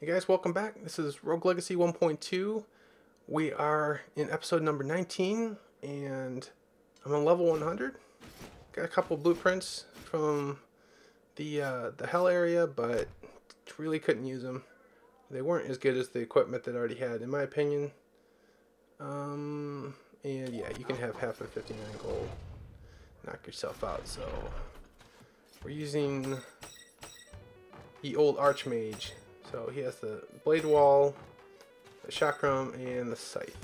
Hey guys, welcome back. This is Rogue Legacy 1.2. We are in episode number 19, and I'm on level 100. Got a couple blueprints from the uh, the hell area, but really couldn't use them. They weren't as good as the equipment that I already had, in my opinion. Um, and yeah, you can have half of 59 gold. Knock yourself out. So we're using the old Archmage. So he has the blade wall, the chakram, and the scythe.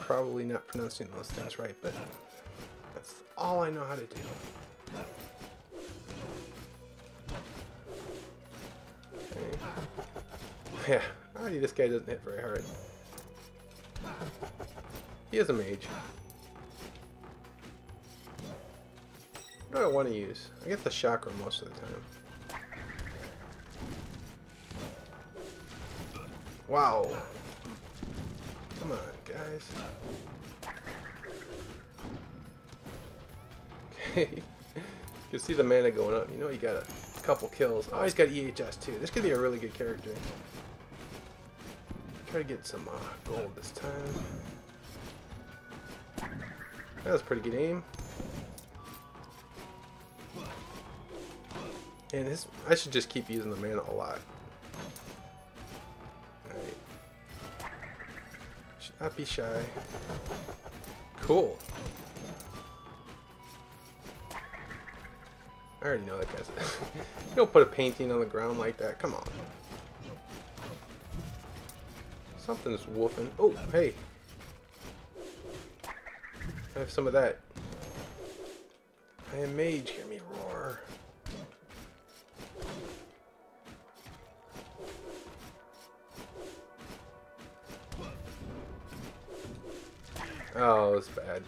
Probably not pronouncing those things right, but that's all I know how to do. Okay. Yeah, already this guy doesn't hit very hard. He is a mage. What do I want to use? I get the chakra most of the time. Wow. Come on, guys. Okay. you can see the mana going up. You know you got a couple kills. Oh, he's got EHS too. This could be a really good character. Try to get some uh, gold this time. That was pretty good aim. And this, I should just keep using the mana a lot. Not be shy. Cool. I already know that guy's... you don't put a painting on the ground like that. Come on. Something's woofing. Oh, hey. I have some of that. I am mage. Hear me roar. Oh, it's bad.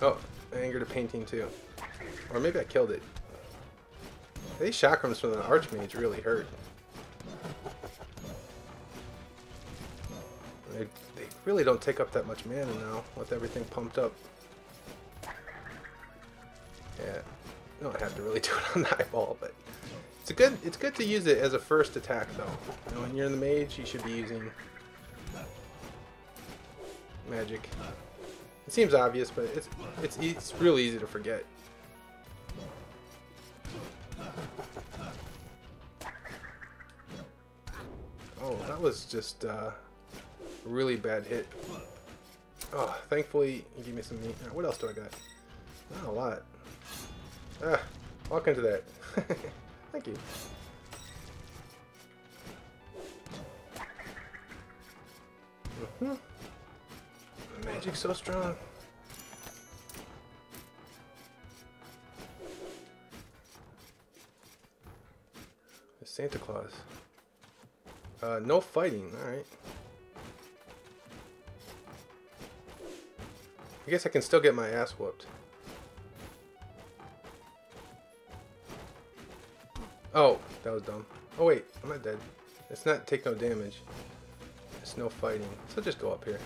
Oh, I angered a painting too. Or maybe I killed it. These chakrams from the Archmage really hurt. They, they really don't take up that much mana now with everything pumped up. Yeah, you don't have to really do it on the eyeball, but it's a good it's good to use it as a first attack though. You know, when you're in the mage, you should be using magic. It seems obvious, but it's it's it's really easy to forget. Oh, that was just uh, a really bad hit. Oh, thankfully he gave me some meat. what else do I got? Not a lot. Ah, walk into that. Thank you. Mm -hmm. Magic's so strong. Santa Claus. Uh, no fighting, alright. I guess I can still get my ass whooped. Oh, that was dumb. Oh wait, I'm not dead. It's not take no damage. It's no fighting. So just go up here.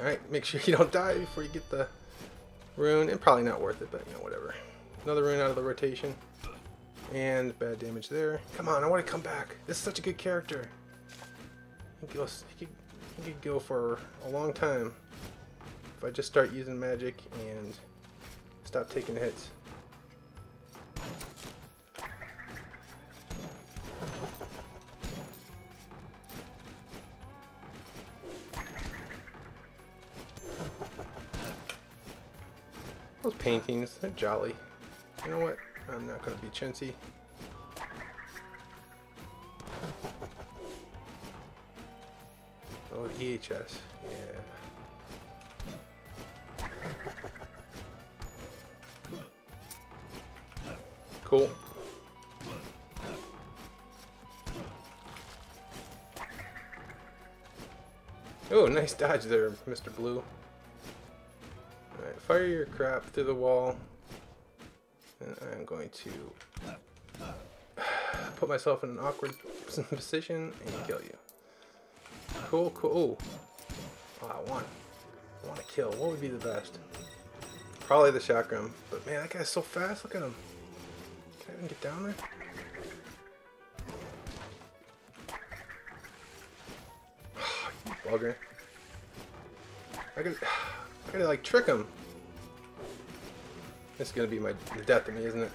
Alright, make sure you don't die before you get the rune. And probably not worth it, but you know, whatever. Another rune out of the rotation. And bad damage there. Come on, I want to come back. This is such a good character. He, could, he could go for a long time if I just start using magic and stop taking hits. They're jolly. You know what? I'm not going to be chintzy. Oh, EHS. Yeah. Cool. Oh, nice dodge there, Mr. Blue. Alright, fire your crap through the wall. I'm going to put myself in an awkward position and kill you. Cool, cool. Oh, I want, I want to kill. What would be the best? Probably the shotgun. But man, that guy's so fast. Look at him. Can I can get down there? bugger. I gotta, I gotta like trick him. Is gonna be my the death of me, isn't it?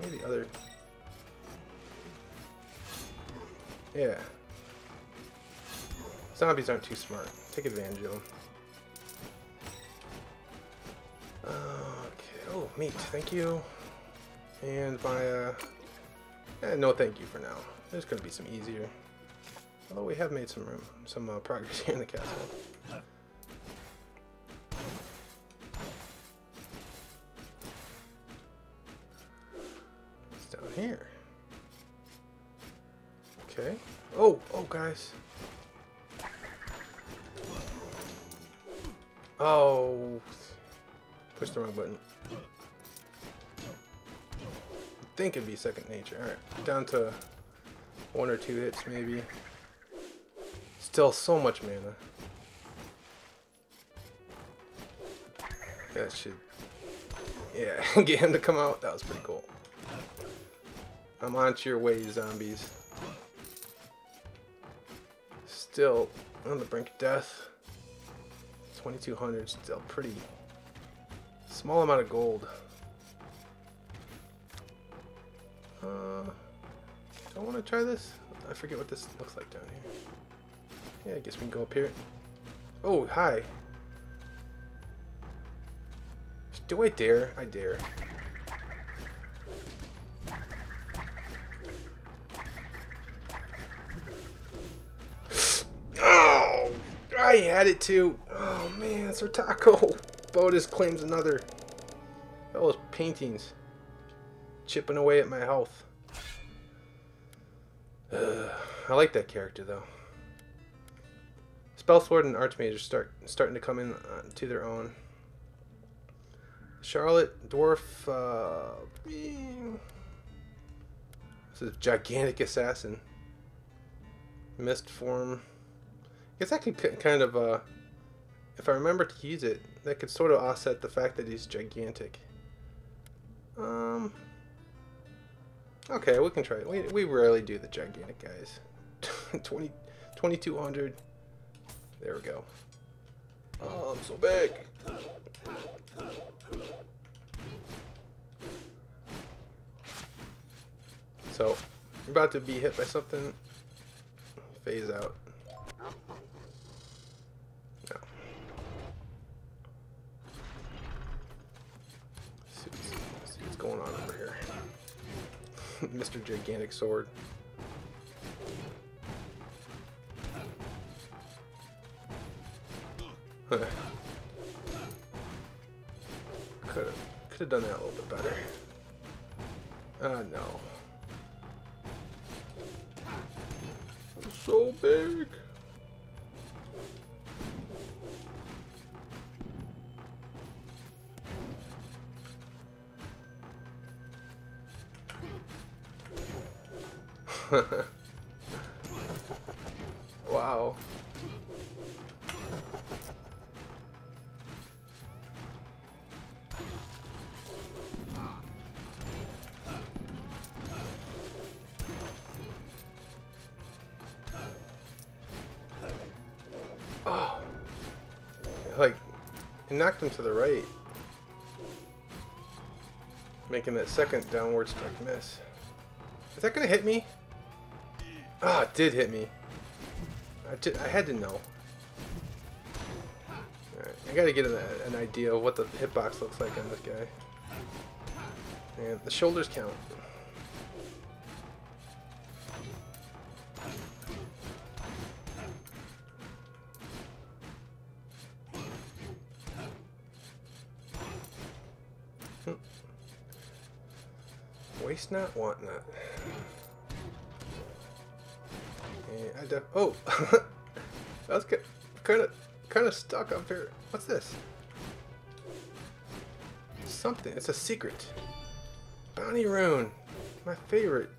Maybe the other. Yeah. Zombies aren't too smart. Take advantage of them. Okay. Oh, meat. Thank you. And my, uh... Eh, no thank you for now. There's gonna be some easier. Although we have made some room, some uh, progress here in the castle. Here. Okay. Oh, oh, guys. Oh. Push the wrong button. I think it'd be second nature. Alright, down to one or two hits maybe. Still so much mana. That should... Yeah, get him to come out. That was pretty cool. I'm on to your way, zombies. Still on the brink of death. 2200 still pretty small amount of gold. Uh, do I want to try this? I forget what this looks like down here. Yeah, I guess we can go up here. Oh, hi. Do I dare? I dare. Oh, It too. Oh man, our taco. Bodis claims another. All those paintings. Chipping away at my health. Uh, I like that character though. Spellsword and Archmage are start starting to come in uh, to their own. Charlotte Dwarf. Uh, this is gigantic assassin. Mist form. It's could kind of uh, if I remember to use it, that could sort of offset the fact that he's gigantic. Um. Okay, we can try it. We, we rarely do the gigantic guys. 20, 2200. There we go. Oh, I'm so big. So, you're about to be hit by something. Phase out. No. See what's, see what's going on over here. Mr. Gigantic Sword. could have could have done that a little bit better. Ah, no. I'm so big. wow. Oh. Like, it knocked him to the right. Making that second downward strike miss. Is that gonna hit me? Did hit me. I, did, I had to know. I gotta get an, an idea of what the hitbox looks like on this guy. And the shoulders count. Hmm. Waste not, want not. I def oh, that's kind of kind of stuck up here. What's this? Something. It's a secret. Bounty rune, my favorite.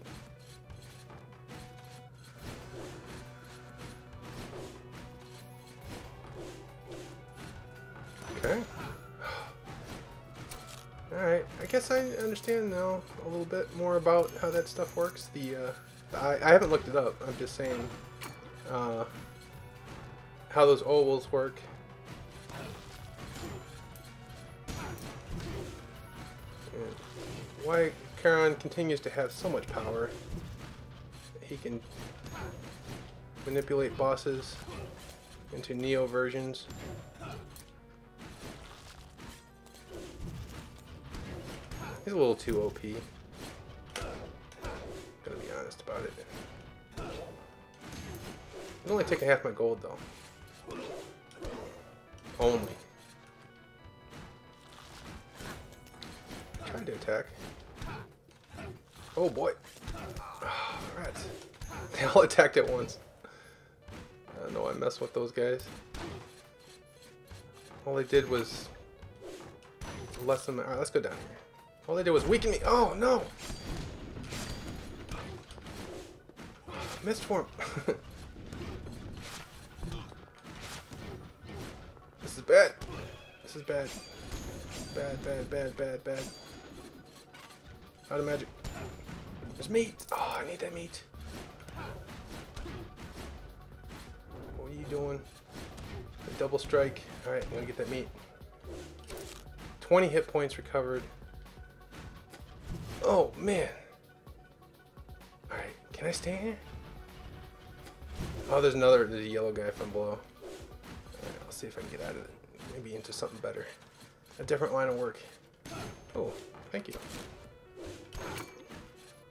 Okay. Alright, I I guess I understand now a little bit more about how that stuff works. The, uh, I, I haven't looked it up. I'm just saying uh, how those ovals work. And why Charon continues to have so much power. He can manipulate bosses into Neo versions. He's a little too OP. Gotta be honest about it. He's only taking half my gold though. Only. Trying to attack. Oh boy. Oh, rats. They all attacked at once. I don't know I mess with those guys. All they did was lessen my... Alright, let's go down here. All they did was weaken me. Oh, no! Missed bad. Bad, bad, bad, bad, bad. Out of magic. There's meat. Oh, I need that meat. What are you doing? A double strike. Alright, I'm gonna get that meat. 20 hit points recovered. Oh, man. Alright, can I stay here? Oh, there's another there's a yellow guy from below. Alright, I'll see if I can get out of it. Maybe into something better. A different line of work. Oh, thank you.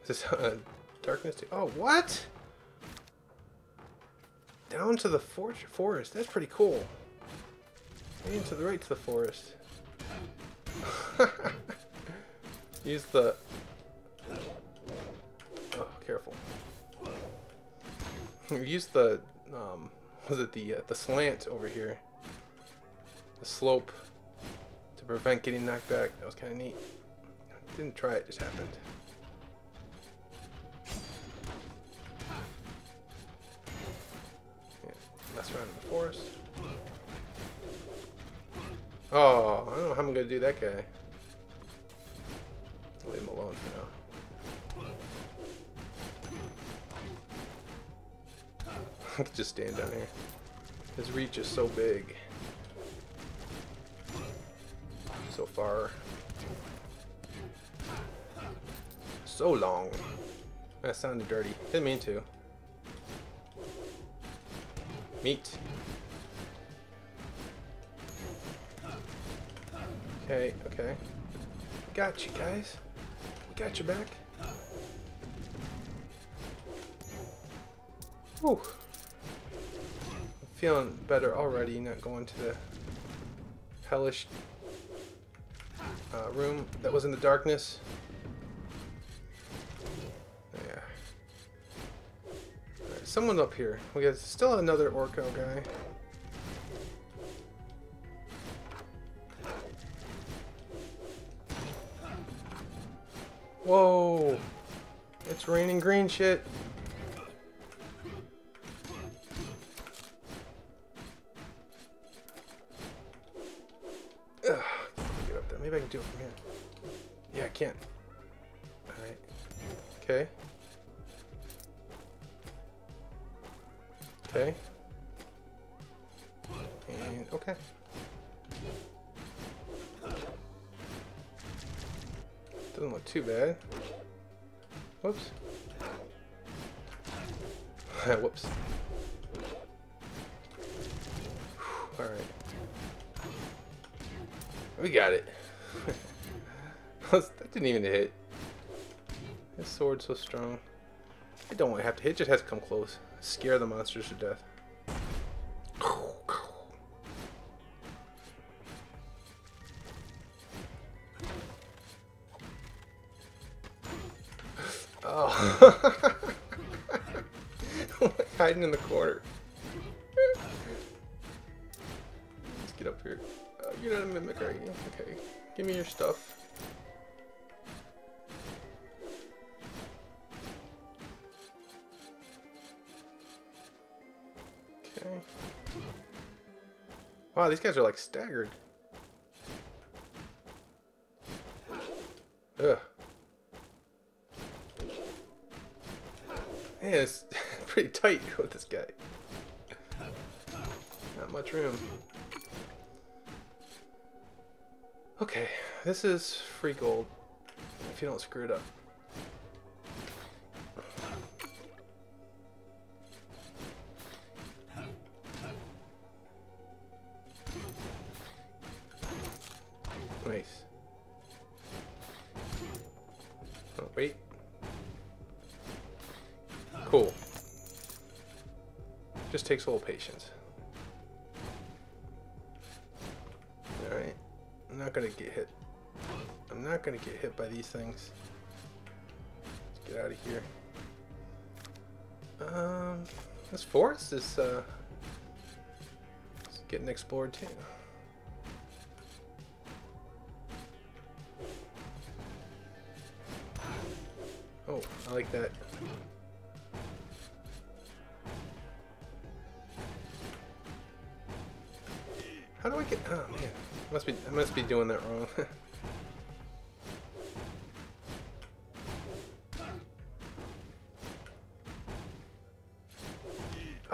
Is this uh, darkness? Oh, what? Down to the for forest. That's pretty cool. Maybe to the right to the forest. Use the Oh, careful. Use the, um, was it the, uh, the slant over here? Slope to prevent getting knocked back. That was kind of neat. Didn't try it, just happened. Yeah, mess around in the forest. Oh, I don't know how I'm to do that guy. Leave him alone for now. Just stand down here. His reach is so big. Far. So long. That sounded dirty. Didn't mean to. Meat. Okay, okay. Got you guys. Got your back. Whew feeling better already, not going to the hellish uh, room that was in the darkness. Yeah. Right, someone up here. We got still another Orko guy. Whoa! It's raining green shit. Okay. Doesn't look too bad. Whoops. Whoops. Alright. We got it. that didn't even hit. His sword's so strong. It don't have to hit, it just has to come close. Scare the monsters to death. hiding in the corner. Let's get up here. Uh, you're not a mimic, are you? Okay. Give me your stuff. Okay. Wow, these guys are like staggered. Ugh. Man, pretty tight with this guy. Not much room. Okay, this is free gold if you don't screw it up. Gonna get hit. I'm not gonna get hit by these things. Let's get out of here. Um, this forest is uh, getting explored too. Oh, I like that. I must be doing that wrong.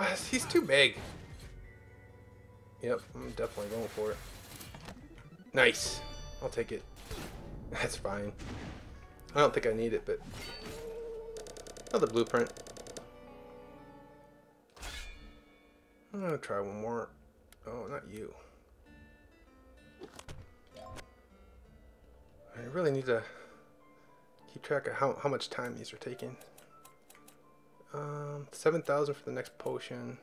Ah, he's too big. Yep, I'm definitely going for it. Nice. I'll take it. That's fine. I don't think I need it, but another blueprint. I'm gonna try one more. Oh, not you. I really need to keep track of how, how much time these are taking. Um, 7,000 for the next potion.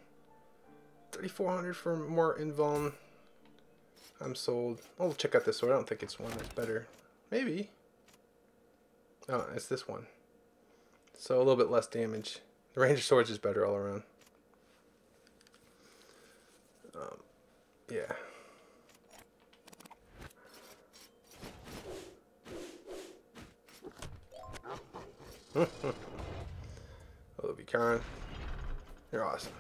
3,400 for more invuln. I'm sold. I'll check out this sword. I don't think it's one that's better. Maybe. Oh, it's this one. So a little bit less damage. The Ranger Swords is better all around. Um, yeah. oh, Karen. You're awesome.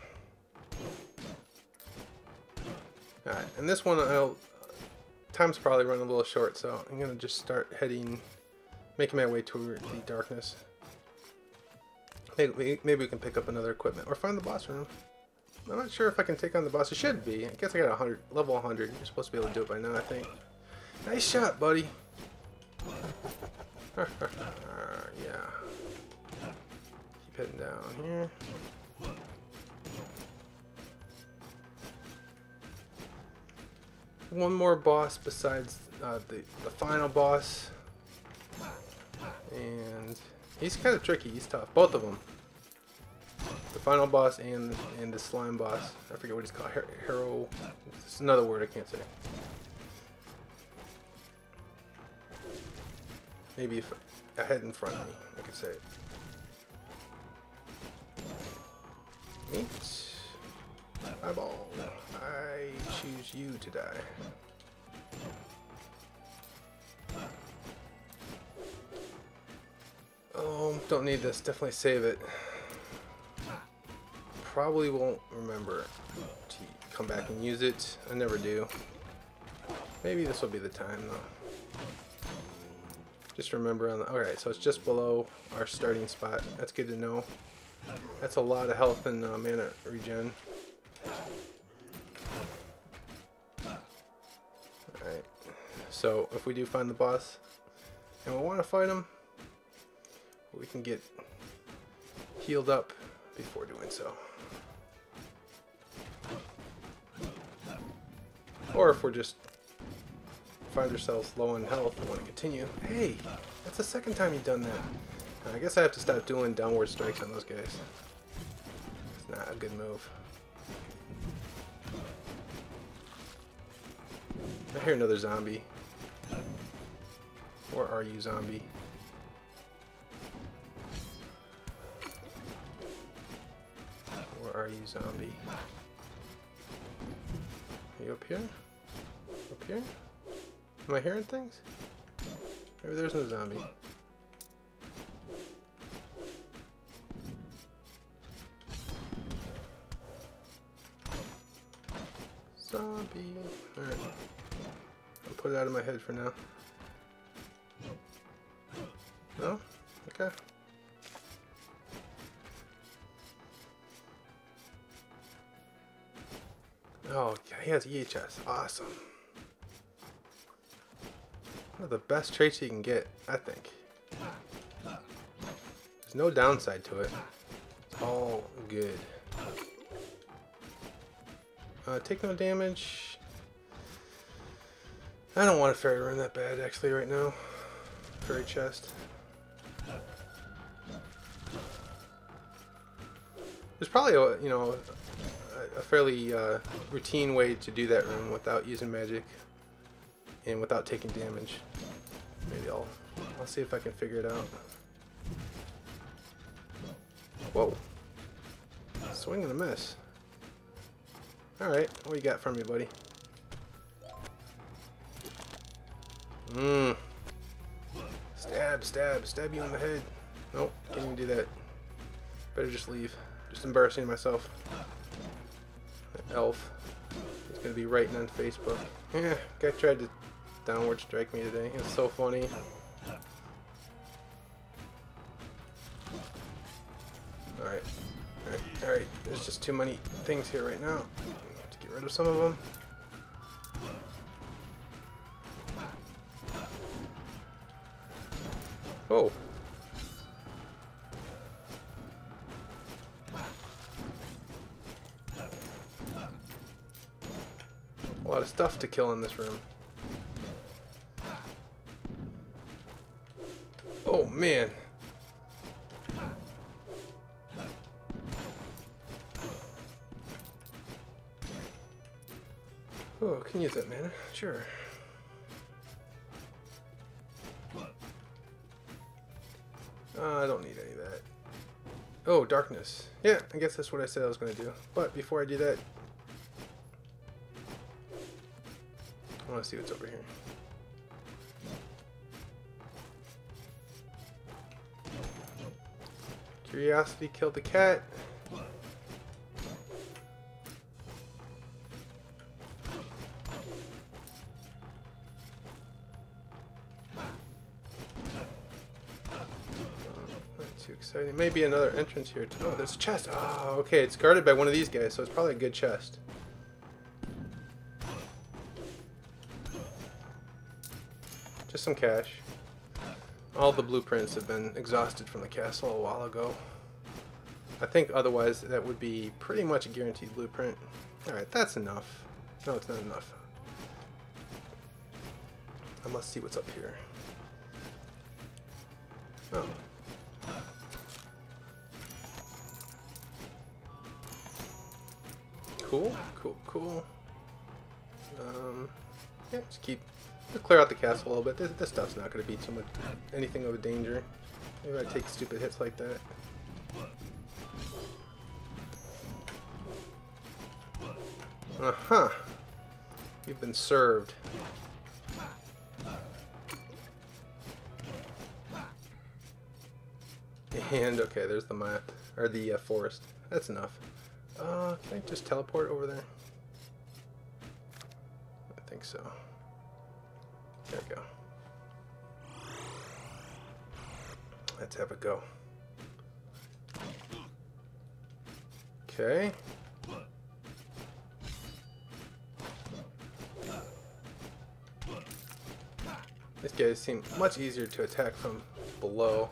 Alright, and this one, I'll, time's probably running a little short, so I'm going to just start heading, making my way toward the darkness. Maybe, maybe we can pick up another equipment, or find the boss room. I'm not sure if I can take on the boss. It should be. I guess I got 100, level 100. You're supposed to be able to do it by now, I think. Nice shot, buddy. yeah. Heading down here. One more boss besides uh, the, the final boss. And he's kind of tricky. He's tough. Both of them. The final boss and and the slime boss. I forget what he's called. Hero. It's another word I can't say. Maybe if I had in front of me, I could say it. Meet. Eyeball. I choose you to die. Oh, don't need this. Definitely save it. Probably won't remember to come back and use it. I never do. Maybe this will be the time though. Just remember on the... Alright, so it's just below our starting spot. That's good to know. That's a lot of health and uh, mana regen. Alright, so if we do find the boss and we want to fight him, we can get healed up before doing so. Or if we're just find ourselves low on health and want to continue. Hey, that's the second time you've done that. I guess I have to stop doing downward strikes on those guys. It's not a good move. I hear another zombie. Where are you, zombie? Where are you, zombie? Are you up here? Up here? Am I hearing things? Maybe there's no zombie. out of my head for now. No? Okay. Oh, yeah, he has EHS. Awesome. One of the best traits you can get, I think. There's no downside to it. It's all good. Uh, take no damage. I don't want a fairy run that bad, actually, right now. Fairy chest. There's probably a, you know, a, fairly uh, routine way to do that room without using magic and without taking damage. Maybe I'll, I'll see if I can figure it out. Whoa. Swing and a miss. Alright, what you got from me, buddy? Mmm. Stab, stab, stab you in the head. Nope, can't even do that. Better just leave. Just embarrassing myself. That elf. He's gonna be writing on Facebook. Yeah, guy tried to downward strike me today. It's so funny. Alright. Alright, alright. There's just too many things here right now. To get rid of some of them. Kill in this room. Oh man. Oh, can you use that mana. Sure. Uh, I don't need any of that. Oh, darkness. Yeah, I guess that's what I said I was going to do. But before I do that, want to see what's over here. Curiosity killed the cat. Too. Maybe another entrance here. Oh, there's a chest. Oh, okay. It's guarded by one of these guys, so it's probably a good chest. Just some cash. All the blueprints have been exhausted from the castle a while ago. I think otherwise that would be pretty much a guaranteed blueprint. Alright, that's enough. No, it's not enough. I must see what's up here. Oh. Cool, cool, cool. Um, yeah, just keep just clear out the castle a little bit. This, this stuff's not going to be too much anything of a danger. Maybe I take stupid hits like that. Uh huh. You've been served. And okay, there's the map or the uh, forest. That's enough. Uh, can I just teleport over there? I think so. There we go. Let's have a go. Okay. These guys seem much easier to attack from below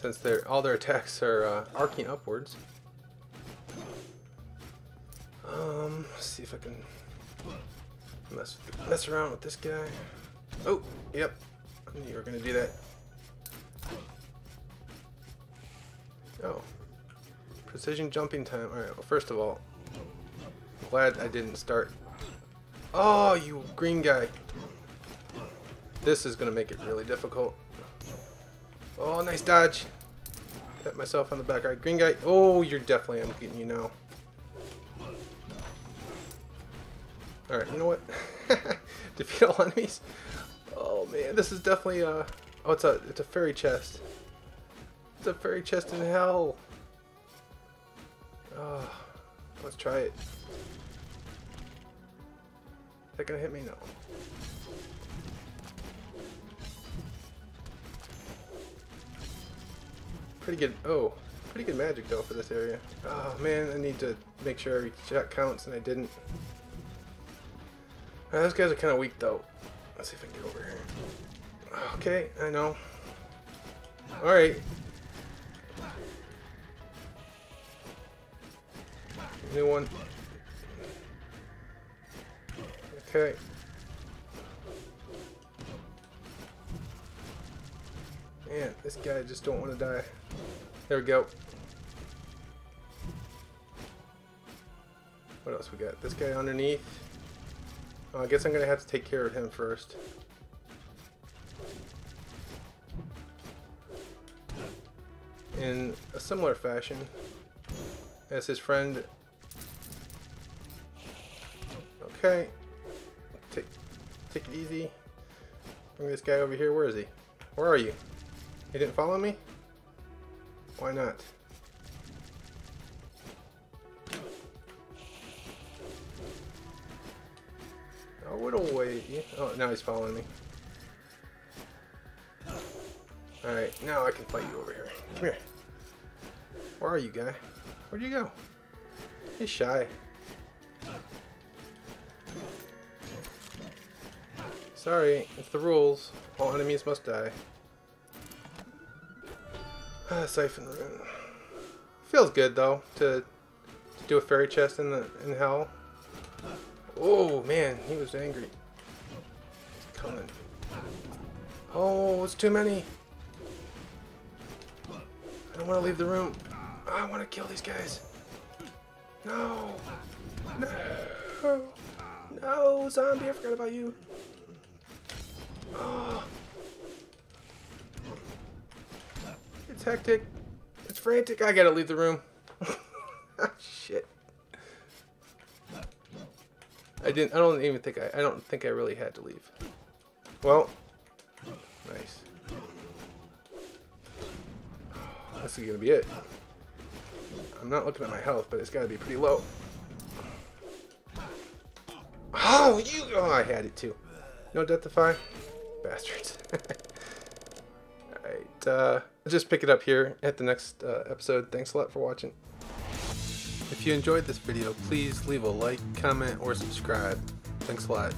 since they're, all their attacks are uh, arcing upwards. Um, let's see if I can mess, mess around with this guy. Oh, yep. You were to do that. Oh. Precision jumping time. Alright, well, first of all, I'm glad I didn't start. Oh, you green guy. This is to make it really difficult. Oh, nice dodge. Pat myself on the back. Alright, green guy. Oh, you're definitely, I'm getting you now. Alright, you know what? Defeat all enemies. Oh man, this is definitely a... Oh, it's a, it's a fairy chest. It's a fairy chest in hell. Oh, let's try it. Is that gonna hit me? No. Pretty good. Oh, pretty good magic though for this area. Oh man, I need to make sure every shot counts and I didn't. Right, those guys are kind of weak though. Let's see if I can get over here. Okay, I know. Alright. New one. Okay. Man, this guy just don't want to die. There we go. What else we got? This guy underneath. Oh, I guess I'm going to have to take care of him first. In a similar fashion as his friend. Okay. Take, take it easy. Bring this guy over here. Where is he? Where are you? He didn't follow me? Why not? Oh, now he's following me. Alright, now I can fight you over here. Come here. Where are you, guy? Where'd you go? He's shy. Sorry, it's the rules. All enemies must die. Ah, siphon rune. Feels good though to, to do a fairy chest in the in hell. Oh man, he was angry. Oh, it's too many. I don't want to leave the room. I want to kill these guys. No. No. No, zombie, I forgot about you. Oh. It's hectic. It's frantic. I gotta leave the room. Ah, shit. I didn't. I don't even think I. I don't think I really had to leave. Well. This is gonna be it. I'm not looking at my health, but it's gotta be pretty low. Oh, you! Oh, I had it too. No death deathify? Bastards. Alright, uh, I'll just pick it up here at the next uh, episode. Thanks a lot for watching. If you enjoyed this video, please leave a like, comment, or subscribe. Thanks a lot.